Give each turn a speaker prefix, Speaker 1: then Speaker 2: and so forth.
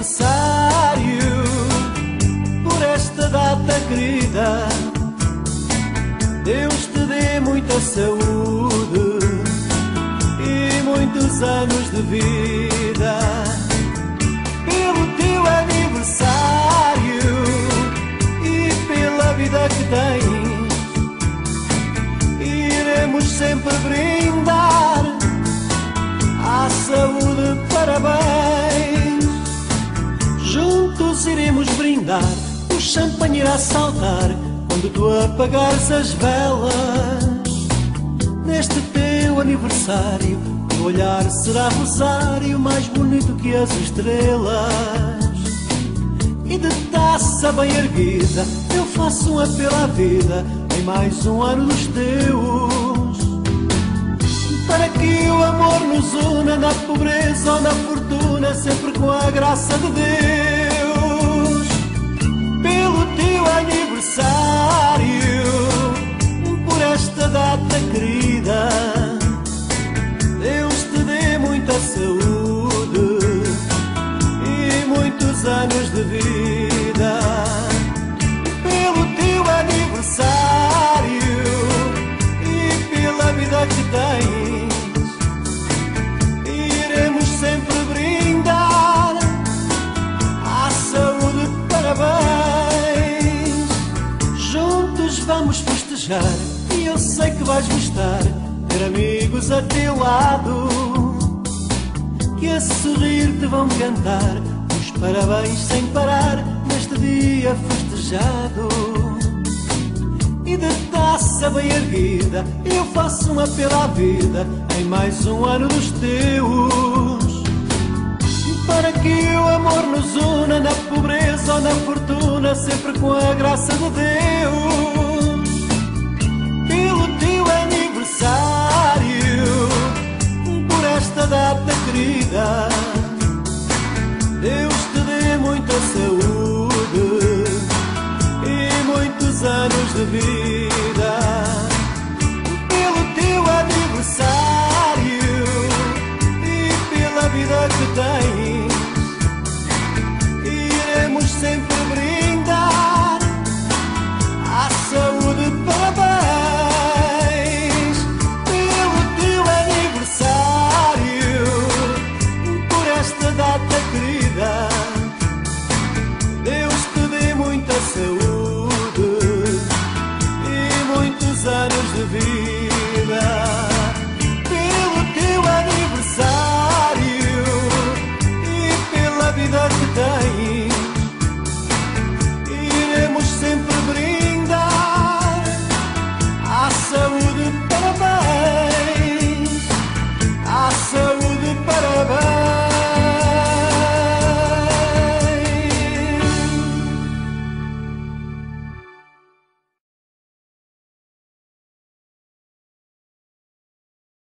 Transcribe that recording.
Speaker 1: aniversário, por esta data querida. Deus te dê muita saúde e muitos anos de vida. Pelo teu aniversário brindar, o champanhe irá saltar quando tu apagares as velas. Neste teu aniversário, o olhar será rosário mais bonito que as estrelas. E de taça bem erguida, eu faço um apelo à vida em mais um ano dos teus. Para que o amor nos una na pobreza ou na fortuna, sempre com a graça de Deus. Pelo teu aniversário e pela vida que tens, iremos sempre brindar à saúde, parabéns. Juntos vamos festejar e eu sei que vais gostar ter amigos a teu lado que a sorrir te vão cantar parabéns sem parar neste dia festejado. E de taça bem erguida, eu faço um apelo à vida em mais um ano dos teus. Para que o amor nos una na pobreza ou na fortuna, sempre com a graça de Deus.